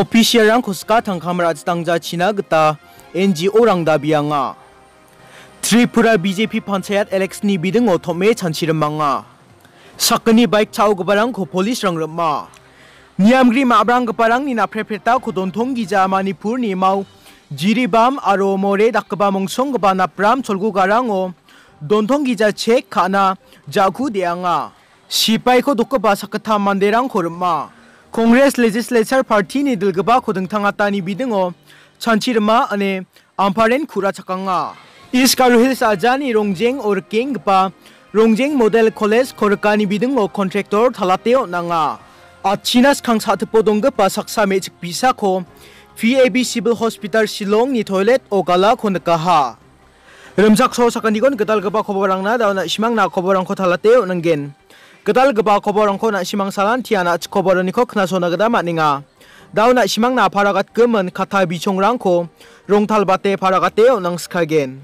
official rang khuska thang khamra tangja china gata NGO rang da bianga Tripura BJP panchayat election ni biding o thome chanchir manga sakani bike chau gabarang ko police rang rama niamgri ma abrang gaparang ni na prepreta ko don thong gi ja manipur ni mau jiribam aro more Congress legislature party নি দলগবা খোদংথং আতানি বিদং ও ছানচিরমা আনে আমফারেন খুরা ছাকাঙ্গা ইস কারু hills আজানি রংজেং ওর কেংগপা Rongjeng model college খরকানি বিদং ও কন্ট্রাক্টর থালাতেও নাঙ্গা আচিনাস খাং সাথে পদং গপা সাকসা মেচ পিসা খো ফিএবি সিভিল হসপিটাল শিলং নি টয়লেট ও গালা খোন কাহা রমজাক সো সাকানিগন গদাল গবা খবরাংনা দাওনা ইসমাংনা খবরাং Kedal geba koborong ko na simang salan tiana koboron ni ko kna sona geda maninga. Daw na simang na paragat gemen kata bichong rangko rongtal bate paragate nang skagen.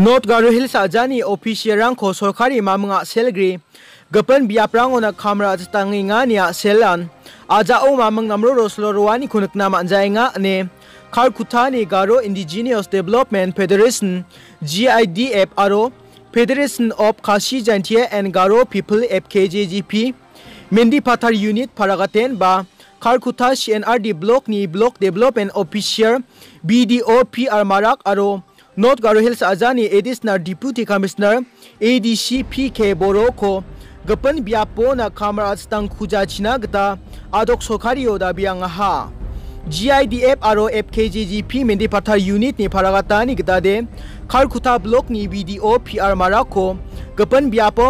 Not Garu Hills ajani official rangko sorkari mamanga selgri gapan biaprang ona kamera tangi nga niya selan aja o mamang namro roslo ruwani kunik na manjay nga ne Kalkutani Garo Indigenous Development Federation GIDF aro Federation of Kashi Jantia and Garo People FKJGP Mendi Pathar Unit Paragaten ba Kalkuta CNRD Block ni Block Development Officer BDO PR Marak aro North Garo Hills Azani Additional Deputy Commissioner ADC PK Boroko gapan biapo na kamera stang khuja china gata adok sokari oda biang ha GIDF aro FKJGP ni Paragata ni gata de Kalkuta Block ni BDO PR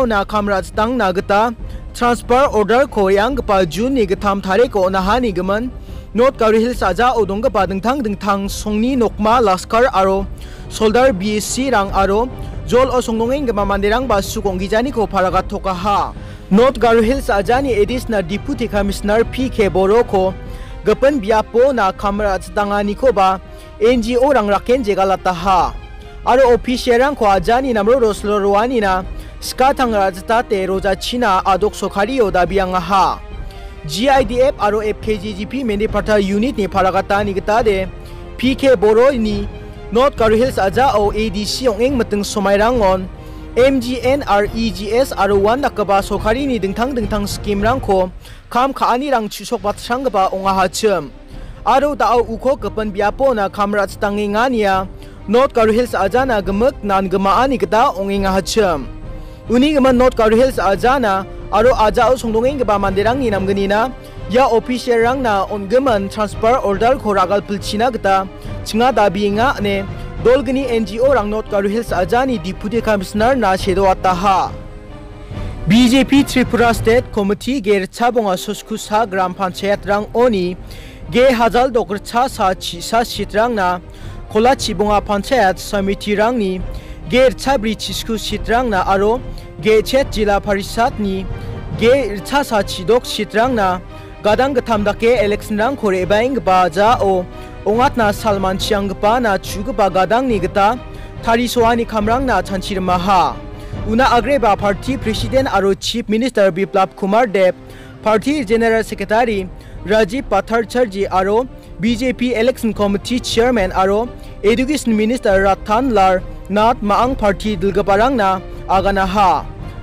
na kamera stang na gata transfer order ko yang gapa June ni gatam thare ko na hani gaman North Garo Hills aja odong gapa dengthang dengthang songni nokma laskar aro soldier BSC rang aro jol o songnongeng gama mandirang ba sukong gijani ko paraga thoka ha North Garo Hills ajani additional deputy commissioner PK Boro ko gapan biapo na kamera stangani ko ba NGO rang raken jegalata ha aro official rang ko ajani namro roslo rwani na skatang rajta te roja china adok sokhari oda biang ha GIDF aro FKGGP mende pata unit ni paragata ni gata de PK Boro ni North Garo Hills aja o ADC ong eng mateng somai rangon MGN REGS aro wan nakaba sokhari ni dingthang dingthang scheme rang ko kam kha ani rang chisok bat sang ba onga ha chem aro da au uko kapan biapo na kamrat tangi ngania North Garo Hills ajana gamak nan gama ani gada onginga hacham uni gama North Garo Hills ajana aro aja o songdongeng gaba manderang ni namgani na ya official rang na ongaman transfer order ko ragal pilchina gata chinga dabi nga ne दोलगनी NGO रंगनोट Garo hills अजानी deputy commissioner ना छेदो अताहा BJP Tripura state committee गेर छाबोंगा सुस्कुसा ग्राम पंचायत रंग ओनी गे हजाल डॉक्टर छा सा सा सित्रंग ना खोला छिबोंगा पंचायत समिति रंग नी गेर छाब्री छिस्कु सित्रंग ना आरो गे छेत जिला परिषद नी गे छा सा छिदोक सित्रंग ना गदंग थामदाके इलेक्शन रंग खोरे बैंग बाजा ओ ओंगातना सलमान चियांगपाना चुगबा गादांगनी गता थारीसोआनी खामरांगना छानसिर महा उना अग्रेबा पार्टी प्रेसिडेंट आरो chief minister Biplab Kumar Deb party general secretary Rajiv Bhattacharjee आरो बीजेपी इलेक्शन कमिटी चेयरमैन आरो एजुकेशन मिनिस्टर रत्थान लार नाथ मांग पार्टी दुलगबारांगना आगानाहा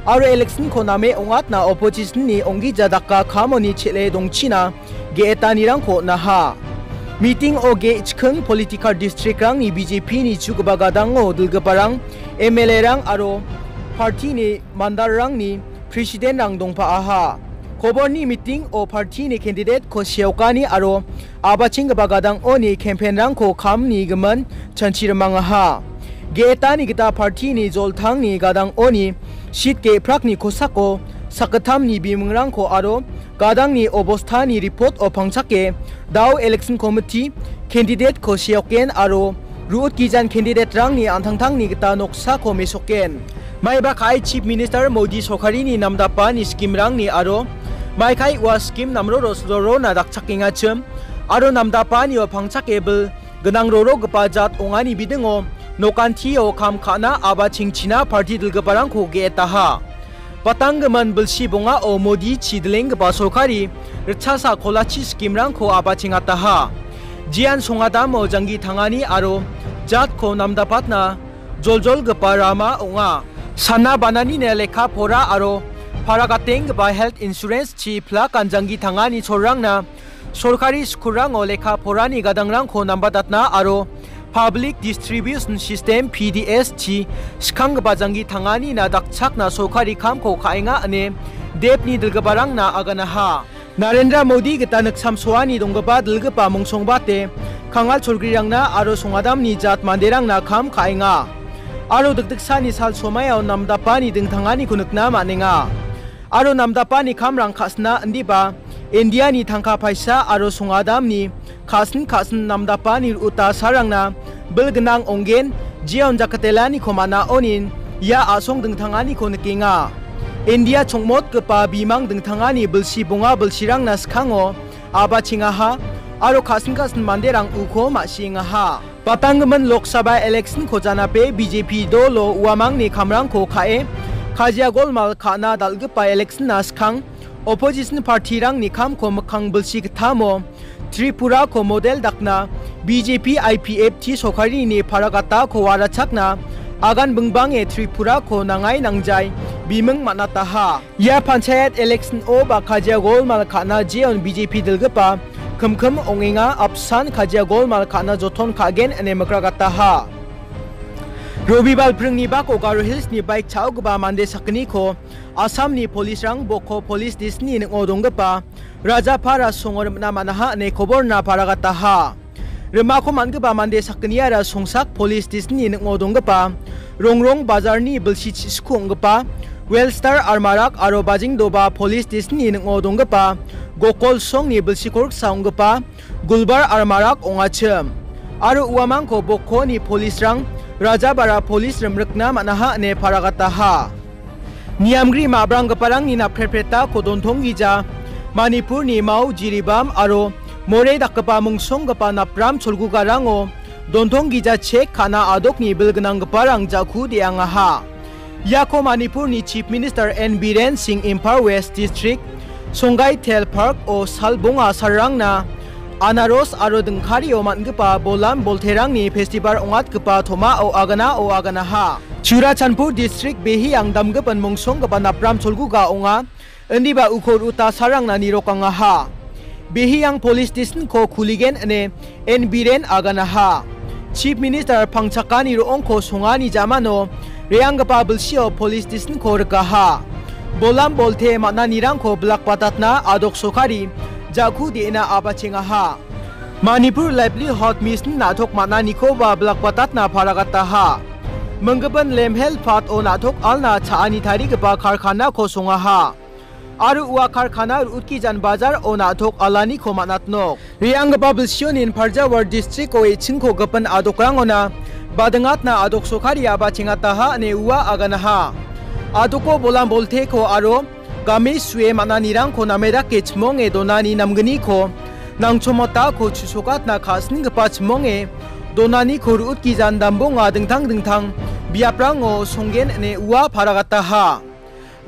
आरो इलेक्शन को नामे खोनामे ओंगातना ओपोजिशननि ओंगी जादाका खामोनि छेले दोंचिना गेतानिरांखो नाहा Meeting o gauge kung political district rang ni BJP ni chuk bagadang o dulgapa rang MLA rang aro party ni mandar rang ni president rang dongpa aha. Kobor ni meeting o party ni candidate ko siyoka ni aro abaching bagadang o ni campaign rang ko kam ni gaman chanchir mang aha. Geta ni gita party ni jol thang ni gadang o ni shit ke prak ni ko sako sakatham ni bimung rang ko aro koborni meeting o party ni candidate ko siaukani aro abaching bagadang oni campaign rang ko kham ni gaman chanchir manga ha geta ni gita party ni jolthang ni gadang oni shit ke prak ni khosako sakatham ni bimungrang ko aro gadang ni obostha ni report o phangchake daw election committee candidate ko siauken aro ruot kijan candidate rang ni anthangthang ni gita noksa ko mesoken mai ba khai chief minister modi sokhari ni namda pa ni scheme rang ni aro mai khai wa scheme namro rosro na dak chakinga chum aro namda pa ni wa phangcha cable ganang roro gpa jat ongani bidingo nokan thi o kham khana aba chingchina party dil gaparang ko ge ta ha patanggaman belsi bonga o modi chidleng ba sorkari rchasa kholachi scheme rang kho aba chingata ha jian songadam o jangi thangani aro jat kho namdapatna joljol gapa rama onga sana banani ne lekha phora aro paragateng ba health insurance chi phla kanjangi thangani chorangna sorkari skurang o lekha phorani gadangrang kho nambadatna aro public distribution system pds chi skang bajangi thangani na dakchak na sokhari kham ko khainga ane depni dilgabarang na agana ha narendra modi gita naksam swani donggaba dilgapa mongsongba te khangal chulgirang na aro songadam ni jat manderang na kham khainga aro dikdik sani sal somaya namda pani ding thangani kunukna maninga aro namda pani khamrang khasna andiba india ni thangka paisa aro songadam ni khasin khasin namda pani uta sarangna belgenang onggen jiaun jakatelani khomana onin ya asong dengthangani ko nikinga india chongmot kepa bimang dengthangani belsi bunga belsirang naskhango aba chingaha aro kasinkasin manderang uko masingaha patangman lok sabha election khojana pe bjp dolo uamang ni khamrang ko khae khajia golmal khana dalgpa election naskhang opposition party rang ni kham ko mkhang belsi kthamo Tripura को model दखना। BJP IPF T सोखारी ने फरगता खोवारा छकना। आगान बंगबांग त्रिपुरा को नंगाई नंगजाई। बीमंग मानाताहा। या panchayat election ओ बाखाजिया गोल मालखाना जे ऑन बीजेपी दलगपा। खमखम ओंगेंगा अपसान खाजिया गोल मालखाना जोथोन खागेन अने मकरागाताहा। रविबार ब्रिंगनि बा हिल्स नि बाइक छाउ गबा मानदे छावगबा मान्दे असम नि पुलिस रंग बोखो पुलिस डिसनि नोंगौ दंगपा राजा फारा सोर मना अने खबर ना फारा गाहा रिमा को मानगबा मानदे सकनी आरो संसाक पुलिस स्टेशन नि नङो दंगबा रोंरों बाज़ार नि बलसि छिसखोंगबा वेल स्टार आरमाराक आरो बाजिंग दोबा पुलिस स्टेशन नि नङो दंगबा गोकल सोंग नि बलसि खोर साउंगबा गुलबार आरमाराक ओङाछ आरो उवामांखो बखो नि पुलिस रां राजा बारा पुलिस रमरकना मानाहा अने फारागाताहा नियामग्री माब्रांग परांग नि ना फ्रेफ्रेता कोदोंथोंगि Mau Jiribam aro More Dakapa Mungsong Gapa Napram Cholgu Garango Donthong Gija Chek Khana Adok ni Bilganang Gaparang Jakhu Dianga ha Yako Manipur ni Chief Minister N Biren Singh Impar West District Songai Tel Park o Salbunga Sarang na Anaros aro dengkhari o manggepa bolam bolterang ni festival ongat gepa thoma o agana o agana ha Chura Chanpur district behi ang damgepan mungsong gepa napram cholgu ga onga अंडी बा उखोर उता सारंग ना निरो कंगा हा बेही young police station को खुलीगेन अने N Biren आगा ना हा चीफ मिनिस्टर फंगचका निरो ओंग को सुंगा नि जामानो रियांग बाबल सियो पुलिस स्टेशन को रका हा बोलाम बोलते माना निरंग को ब्लॉक पतातना आदोक सोखारी जाखु देना आबाचेंगा हा मणिपुर लाइवली मिशन नाथोक माना निको बा ब्लॉक पतातना फारागता हा मंगबन लेमहेल फात ओ नाथोक अलना छानी थारी के कारखाना को सुंगा हा in parja war district o ichin ko gapan adokrang ona badangat na adok sokhari aba chingata ha ne uwa agana ha adoko bolam bolte ko aro gami suwe mana nirang ko namera ke chmong e donani namgani ko nang chomota ko chusokat na khasning pa chmong e donani ko rut ki jan dambo nga dingthang dingthang biaprang o songgen ne uwa paragata ha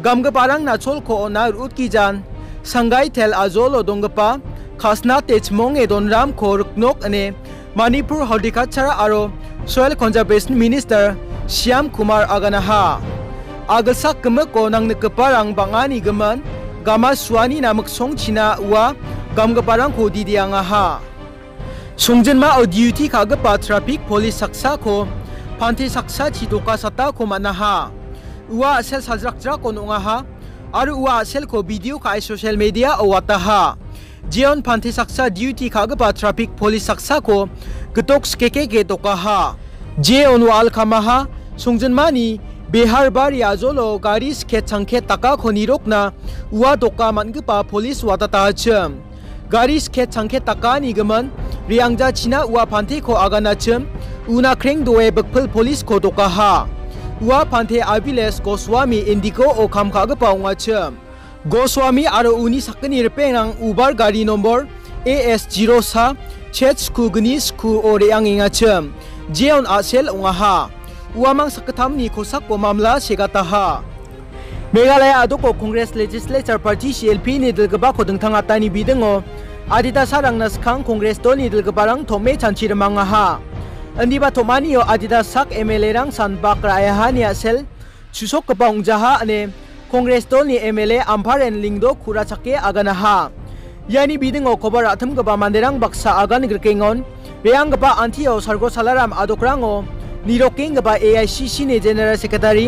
गमगपारंग नाचोल खो ना रुद की जान Sangai Thiel आजोल ओदोंगपा खासना तेजमोंग एदोनराम खो रुकनोक अने Manipur horticulture आरो soil conservation minister Shyam Kumar अगनहा आगलसा कम को नंग कपारंग बांगानी गमन गामा सुवानी नामक सोंगछिना उवा गमगपारंग खो दिदियांगाहा सोंजनमा ओ ड्यूटी खागपा ट्रैफ़िक पुलिस सक्सा को फांथे सक्सा छिदोका सत्ता को मनाहा उल सजाक्रा कनोहा उल को भिडियो खाए सोशल मीडिया अवाताहा जीवन फांति सक्सा ड्यूटी खागपा ट्राफिक पुलिस सक्सा को गटोक्स के के गेटोकाहा जे ओन वाल खामाहा सूंजनमानी बिहार बार याजोलो गारी स्खेत संखे तका खो निरोकना उवा दोका मानगपा पुलिस वाताताचम गारी स्खेत संखे तका निगमन रियांगजा छिना उवा फांति को आगानाचम उना ख्रेंग दोए बकफल पुलिस को दोकाहा ga paunga chem goswami aro uni sakni repenang ubar gari number AS0 sa chet sku gni sku o reang inga chem jeon asel unga ha uamang sakatam ni kosak ko mamla segata ha Meghalaya आदोको Congress legislature party ni dilgaba khodang thanga tani bidango adita sarang naskhang Congress तो ni dilgaba rang अंदीबा थोमानीओ आदिदा सक MLA रंग सानबाक रायहानिया cell सुसोक कबांग जहा अने कांग्रेस दोनी MLA अंभार N Lyngdoh खुरा छके आगनहा यानी बिदिंगो खबर आथम गबा मानदेरांग बक्सा आगन ग्रकेंगोन बेयांग गबा आंथियो सरगो सालाराम आदोक्रांगो निरोकिंग गबा एआईसीसी ने जनरल सेक्रेटारी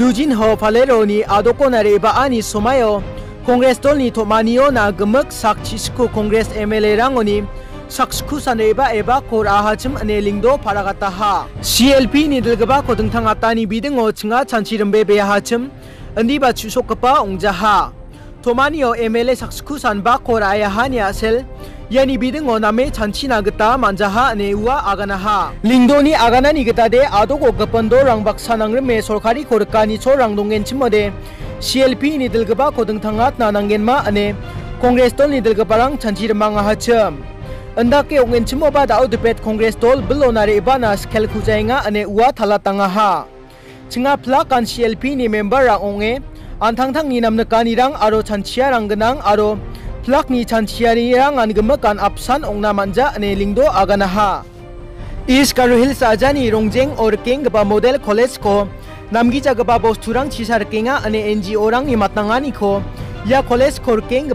लुजिन हो फालेरोनी आदोकोनारे बा आनि समायो कांग्रेस दोनी थोमानीओ ना गमक साक्षिसको कांग्रेस एमएलए रांगोनी dengthang atani bidengo chinga chanchirembe be hachim andi ba chusokapa ongjaha tomanio MLA saksku sanba kor ayahania sel yani bidingo name chanchina gita manjaha ne uwa agana ha lingdoni agana ni gita de adogo gapando rangbak sanangre me sorkari korkani cho rangdongen chimode CLP ni dilgaba kodeng thangat na nangen ma ane Congress tol ni dilgaba rang chanchir manga ha cham anda ke ongen chimo ba da debate Congress tol bilonare ibana skel khujainga ane uwa thala tanga ha chinga pla kan CLP ni member ra onge anthang thang ni namna kanirang aro chanchia rangganang aro plak ni chan chiari rang an gemakan apsan ongna manja ane lingdo agana ha is karu hills ajani rongjeng or king gaba model college ko namgi jagaba bosturang chisar kenga ane NGO rang ni matangani ko ya college kor king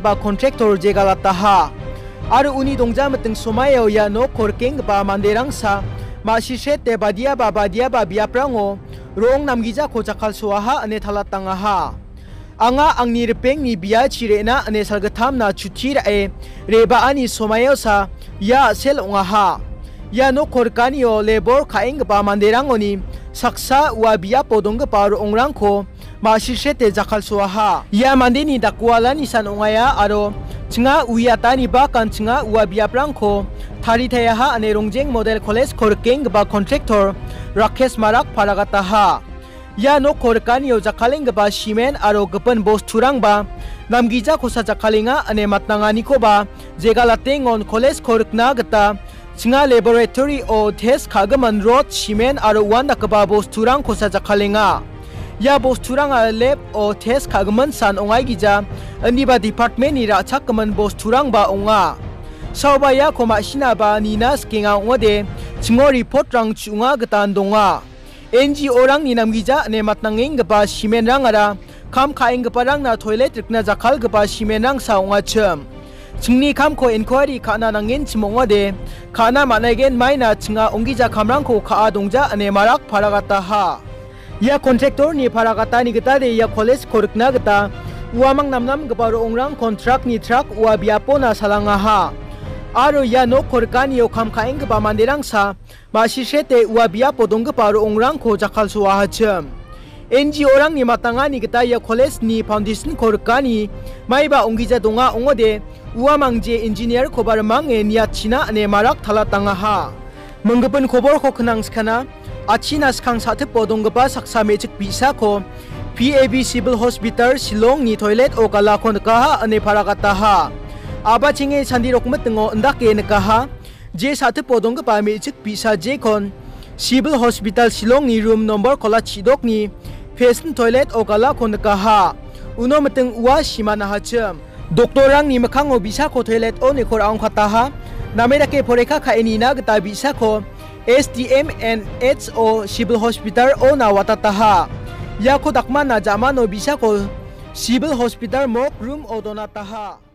ar uni dongja mating sumayo ya no korking ba manderang sa. Ma shishe te badia ba badia ba biaprango rong namgija kochakal suaha ane thalatanga ha. Anga angni rpeng ni bia chirena ane salgatham na chuthi rae reba ani somayo sa ya sel onga ha. Ya no korkani o labor khaing ba manderang oni saksa wa bia podong pa rongrang ko ma shishe te jakal suaha ya mandeni dakwala ni san ongaya aro छिंगा उतानीबा कानिंगा उप्रांखो थारी थेहा अने Rongjeng model college खोरकेंग contractor Rakesh Marak फारागतहा या नो खोरकाजाखालेंगा सिमें और गपन बस्थुरंगा नामगीजा खसा जाखालेंगा अने मतनांगा जेगालातेंगन कॉलेज खोरकना गता छिंगा लेबोरेटरी ओ थेस खागमन रोड सिमें और वन नकबा बस्थुरंग खसा जाखालेंगा bos thurang khosa jakalinga ya bos thurang a lab o test khagaman san ongai gija aniba department ni ra chakman bos thurang ba onga sauba ya khoma shina ba nina skinga ngode chingo report rang chunga gatan donga NGO rang ni namgija ne matnangeng gapa simen rang ara kam khaeng gapa rang na toilet rikna jakhal gapa simen rang saunga chum chingni kam ko inquiry khana nangin chimonga de khana managen maina chinga ongija khamrang ko kha dongja ane marak pharagata ha ya contractor ni pharagata ni या contractor नि फारागाता नि गता दे या college खोरकना गता उवामंग नामनाम गबार ओंगरां contract नि truck उवा बियापोना सालाङा हा आरो या नो खोरकानि ओखाम खाइंग बा मानदेरां सा बासिसे ते उवा बिया पोदोंग पार ओंगरां खो जाखाल सुवा हच एनजीओ रंग नि मातांगा नि गता या कॉलेज नि फाउंडेशन खोरकानि माइबा ओंगिजा दोंगा ओंगोदे उवा मांगजे इंजीनियर खोबार मांगे निया छिना अने माराक थाला तांगा हा मंगपन खबर खोखनांस खाना अचिनाखंग पोंगा सक्सा मेजिक पीसा को P A B civil hospital Shillong नि टॉयलेट ओ कला खोन कहा अने फरागता अब चिंगे सन्दी रोकम तंगो अंदाके कहा जे साथ पोदोंग पा मेजिक पीसा जे खोन सिविल हॉस्पिटल शिलोंग नि रूम नंबर कोला छिदोक नि फेसन टॉयलेट ओ कला खोन कहा उनो डॉक्टर रंग नि मखांग ओ बिसा को porekha kha eni na gata bisa ko STM and HO civil hospital o na watata ha ya ko dakma na jama no bisa ko civil hospital mok room o donata ha